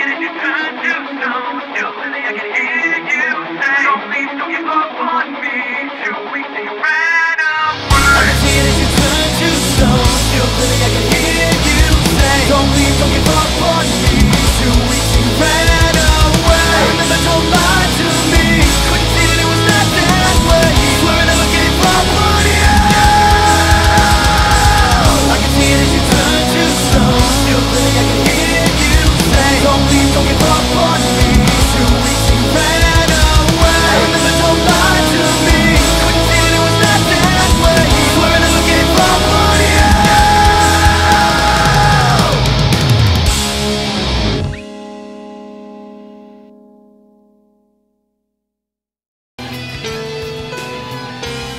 Hopefully I can hear